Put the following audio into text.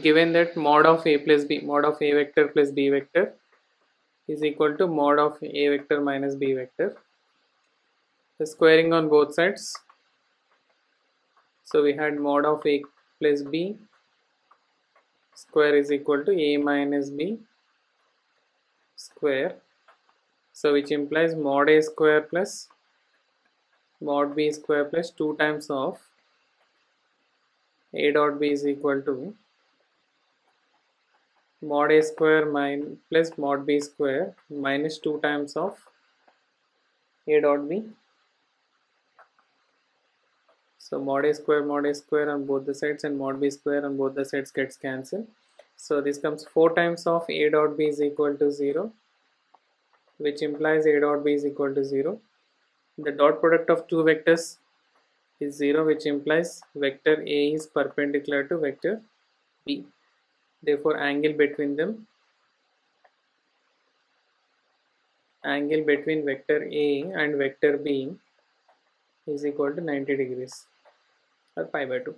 given that mod of a plus b mod of a vector plus b vector is equal to mod of a vector minus b vector. The squaring on both sides. So we had mod of a plus b square is equal to a minus b square. So which implies mod a square plus mod b square plus 2 times of a dot b is equal to mod a square min plus mod b square minus 2 times of a dot b. So mod a square mod a square on both the sides and mod b square on both the sides gets cancelled. So this comes 4 times of a dot b is equal to 0 which implies a dot b is equal to 0 the dot product of two vectors is 0 which implies vector a is perpendicular to vector b therefore angle between them. Angle between vector a and vector b is equal to 90 degrees or pi by 2